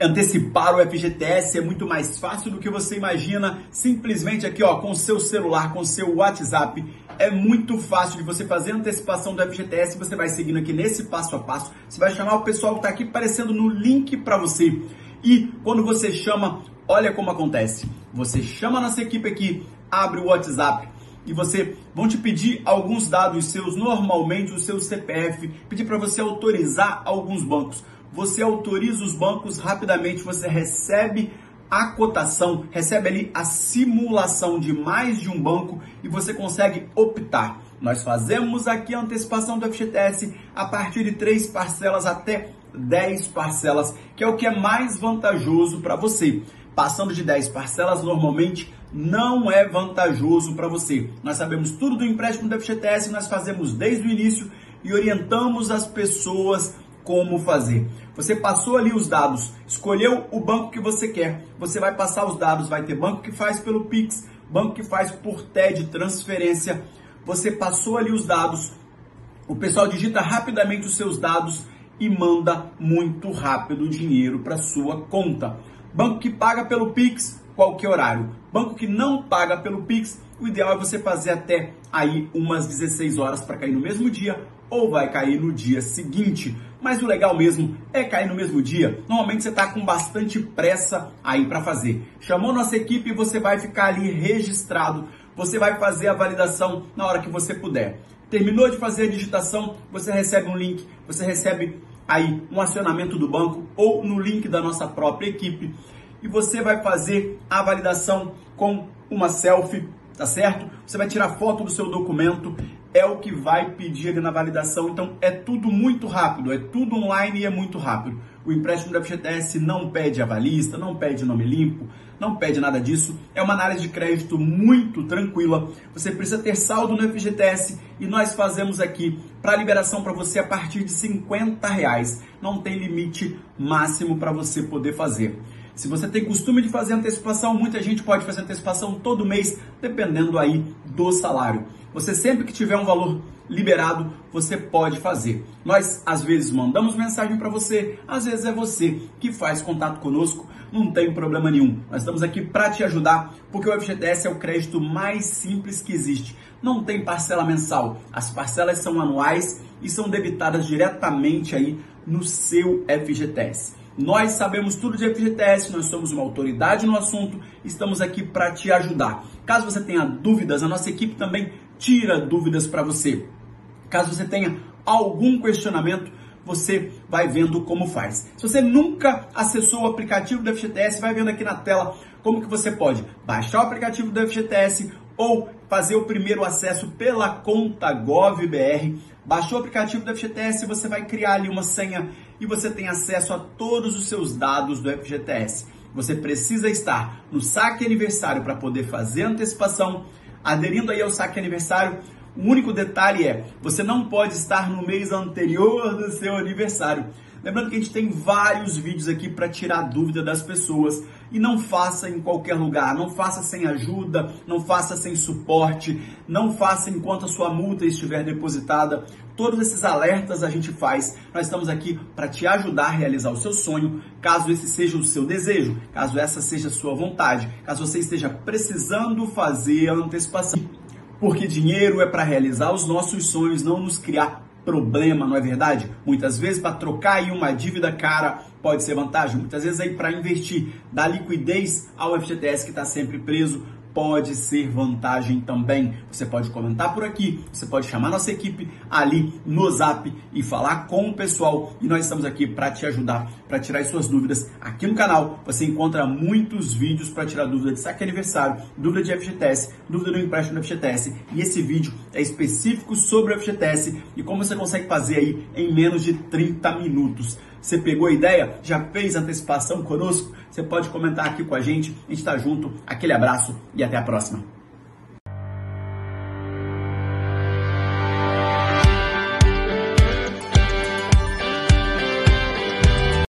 Antecipar o FGTS é muito mais fácil do que você imagina. Simplesmente aqui, ó, com seu celular, com seu WhatsApp, é muito fácil de você fazer antecipação do FGTS. Você vai seguindo aqui nesse passo a passo. Você vai chamar o pessoal que está aqui aparecendo no link para você. E quando você chama, olha como acontece. Você chama nossa equipe aqui, abre o WhatsApp e você vão te pedir alguns dados seus, normalmente o seu CPF, pedir para você autorizar alguns bancos. Você autoriza os bancos rapidamente, você recebe a cotação, recebe ali a simulação de mais de um banco e você consegue optar. Nós fazemos aqui a antecipação do FGTS a partir de três parcelas até 10 parcelas, que é o que é mais vantajoso para você. Passando de 10 parcelas, normalmente não é vantajoso para você. Nós sabemos tudo do empréstimo do FGTS, nós fazemos desde o início e orientamos as pessoas como fazer. Você passou ali os dados, escolheu o banco que você quer, você vai passar os dados, vai ter banco que faz pelo Pix, banco que faz por TED, transferência. Você passou ali os dados, o pessoal digita rapidamente os seus dados e manda muito rápido o dinheiro para sua conta. Banco que paga pelo Pix, qualquer horário. Banco que não paga pelo Pix, o ideal é você fazer até aí umas 16 horas para cair no mesmo dia ou vai cair no dia seguinte. Mas o legal mesmo é cair no mesmo dia. Normalmente você está com bastante pressa aí para fazer. Chamou nossa equipe e você vai ficar ali registrado. Você vai fazer a validação na hora que você puder. Terminou de fazer a digitação, você recebe um link, você recebe aí um acionamento do banco ou no link da nossa própria equipe e você vai fazer a validação com uma selfie, tá certo? Você vai tirar foto do seu documento, é o que vai pedir ali na validação, então é tudo muito rápido, é tudo online e é muito rápido. O empréstimo da FGTS não pede avalista, não pede nome limpo, não pede nada disso. É uma análise de crédito muito tranquila. Você precisa ter saldo no FGTS e nós fazemos aqui para liberação para você a partir de 50 reais. Não tem limite máximo para você poder fazer. Se você tem costume de fazer antecipação, muita gente pode fazer antecipação todo mês, dependendo aí do salário. Você sempre que tiver um valor liberado, você pode fazer. Nós às vezes mandamos mensagem para você, às vezes é você que faz contato conosco, não tem problema nenhum. Nós estamos aqui para te ajudar, porque o FGTS é o crédito mais simples que existe. Não tem parcela mensal. As parcelas são anuais e são debitadas diretamente aí no seu FGTS. Nós sabemos tudo de FGTS, nós somos uma autoridade no assunto, estamos aqui para te ajudar. Caso você tenha dúvidas, a nossa equipe também tira dúvidas para você. Caso você tenha algum questionamento, você vai vendo como faz. Se você nunca acessou o aplicativo do FGTS, vai vendo aqui na tela como que você pode baixar o aplicativo do FGTS ou fazer o primeiro acesso pela conta GovBR. Baixou o aplicativo do FGTS, você vai criar ali uma senha e você tem acesso a todos os seus dados do FGTS. Você precisa estar no saque aniversário para poder fazer antecipação. Aderindo aí ao saque aniversário, o único detalhe é, você não pode estar no mês anterior do seu aniversário. Lembrando que a gente tem vários vídeos aqui para tirar dúvida das pessoas e não faça em qualquer lugar, não faça sem ajuda, não faça sem suporte, não faça enquanto a sua multa estiver depositada. Todos esses alertas a gente faz. Nós estamos aqui para te ajudar a realizar o seu sonho, caso esse seja o seu desejo, caso essa seja a sua vontade, caso você esteja precisando fazer a antecipação. Porque dinheiro é para realizar os nossos sonhos, não nos criar problema, não é verdade? Muitas vezes para trocar aí uma dívida cara pode ser vantagem, muitas vezes aí para investir, dar liquidez ao FGTS que está sempre preso, pode ser vantagem também. Você pode comentar por aqui, você pode chamar nossa equipe ali no Zap e falar com o pessoal. E nós estamos aqui para te ajudar, para tirar as suas dúvidas. Aqui no canal você encontra muitos vídeos para tirar dúvida de saque aniversário, dúvida de FGTS, dúvida do empréstimo do FGTS. E esse vídeo é específico sobre o FGTS e como você consegue fazer aí em menos de 30 minutos. Você pegou a ideia? Já fez antecipação conosco? Você pode comentar aqui com a gente. A gente está junto. Aquele abraço e até a próxima.